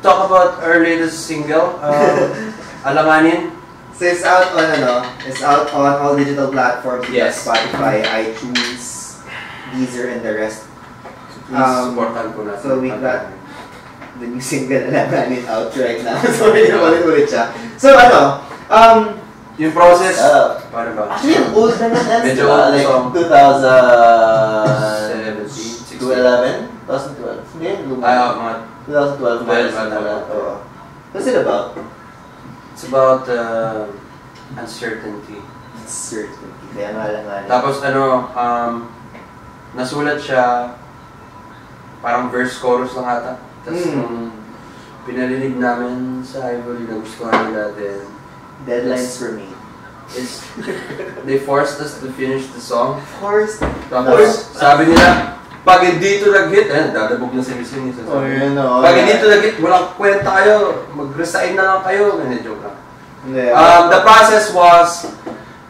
talk about our latest single, um, Alanganin. So it's out on ano, it's out on all digital platforms, Yes. Spotify, iTunes, Deezer, and the rest. Please Um, supportan po natin. so we got- The new single na namin out right now. so medyo ulit-ulit siya. So ano, um, Yung process, uh, paano ba? actually yung old na yan, Medyo old like song. 2000 17, 2011? 2012? Hindi, luma. Ay, mga 2012 Well, months well, na lang. Oo. What's it about? It's about uh, uncertainty. Certainty. Kaya nga lang nga. Tapos ano, um, nasulat siya, parang verse chorus lang ata. Tapos Mm. nung pinalinig namin sa Ivory, nagustuhan nila din. Deadlines for me. It's, they forced us to finish the song. Course. Tapos sabi nila, pag hindi ito nag-hit, eh, dadabog na si Miss Winnie. Oh, yun o. Pag hindi ito nag-hit, walang kwenta kayo. Mag-resign na lang kayo. Hindi, joke lang. Hindi. Um, the process was,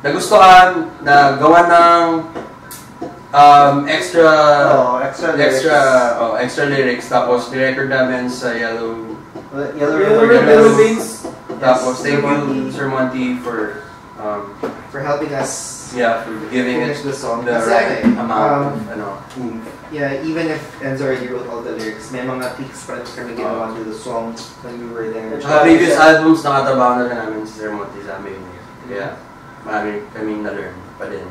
nagustuhan na gawa ng um, extra oh, extra lyrics. extra oh, extra lyrics tapos ni-record namin sa Yellow Yellow Yellow Beans. tapos thank you Sir Monty for um, For helping us yeah for giving it finish the song. the right eh, amount um, of ano oomph. Yeah, even if Enzo already wrote all the lyrics, may mga tweaks pa rin kami ginawa Oh. to the song when we were there. Sa previous albums nakatabaho na rin namin si Sir Monty sa amin kaya marami kaming na-learn pa din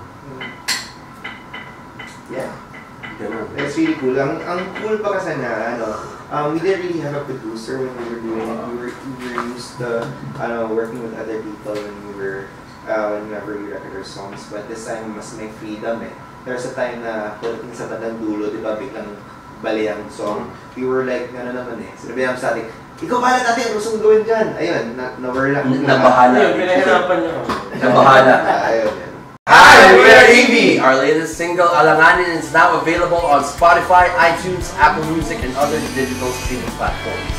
Yeah, ganun that's really cool. Ang, ang cool pa kasi na, ano, um, we didn't really have a producer when we were doing it. We were, we were used to, ano, working with other people when we were, uh, whenever we record our songs. But this time, mas may freedom eh. There's a time na, pagdating sa bandang dulo, di ba, biglang bali ang song. We were like, ano naman eh, sinabi namin sa atin, ikaw bahala natin, ano gusto gawin dyan? Ayun, na, na-whirl lang. nabahala Ayun, pinahirapan niya ako. nabahala Ayun, yun. Hi, we are Eevee. Our latest single, Alanganin, is now available on Spotify, iTunes, Apple Music, and other digital streaming platforms.